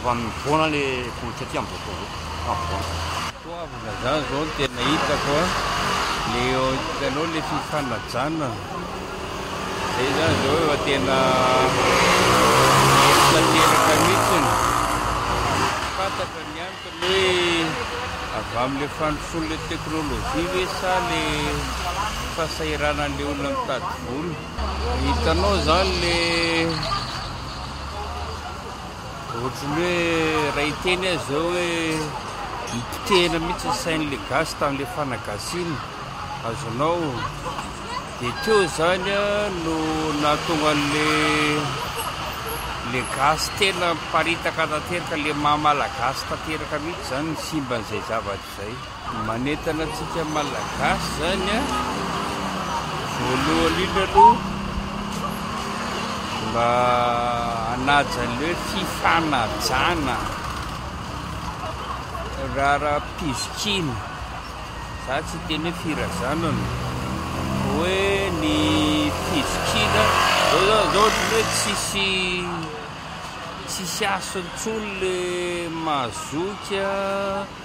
Mba mivoana le vohitra aty amzao koa ve? Mba mivoana. Koa avy vazaha izao no tena hitako a, le hitanao le fifanajana zay zany izao efa tena ery tanteraka mihitsiny, tsy fantatra ny antony hoe avy amin'le fandrosoan'le teknolojia ve sa le fahasahiranan'le olona mitady vola, hitanao zany le. Ohatran'ny hoe iray teny aza eo hoe nipotehina mihitsy ny sain'ilay gasy tamin'ilay fanagasiana. Azonao? Dia teo izany no nahatonga an'ilay le gasy tena miparitaka tanteraka, le maha malagasy tanteraka mihitsy izany ny simban'izay zavatra izay. Manentana antsika Malagasy izany a, voalohany indrindra aloha mba hanaja an'ilay hoe fifanajana, raharaham-pizokiana, za tsy hiteny hoe firazanana, hoe ny fizokiana, zao zao zao ohatran'ny hoe tsisy tsisy hasy intsony le mazoky a.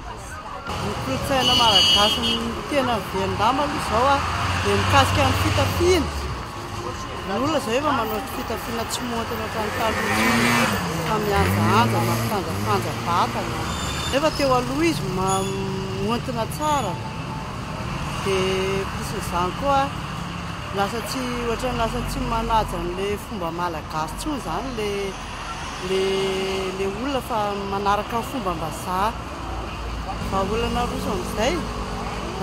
Ny kolontsaina malagasy no tena miverina angamba aloha izao an, dia mikasika ny fitafiana, ny olona izao efa manao fitafiana tsy montre ohatran'ny taloha intsony, fa mihanjahanja, mampifanjafanja vatana, nefa teo aloha izy montina tsara, dia ankoatran'izany koa lasa tsy, ohatran'ny lasa tsy manaja an'ilay fomba malagasy intsony izany ilay. le olona fa manaraka ny fombam-bazaha. Vahaolana roso amin'izay.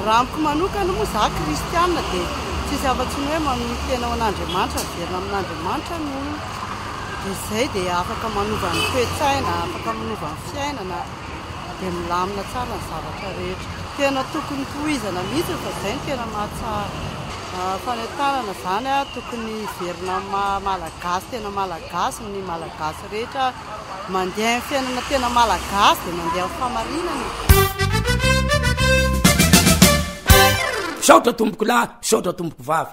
Raha amiko manokana moa izaho kristiana dia tsisy afa-tsy ny hoe manohy tena ho an'Andriamanitra, miverina amin'Andriamanitra ny olona. Dia izay dia afaka manova ny toe-tsaina, afaka manova ny fiainana. dia milamina tsara ny zavatra rehetra. Tena tokony tohizana mihitsy fa izay no tena mahatsara. Fanentanana izany tokony hiverina amin'ny maha malagasy tena malagasy ny malagasy rehetra mandeha amin'ny fiainana tena malagasy dia mandeha amin'ny fahamarinana e. Misaotra tompokolahy, misaotra tompokovavy.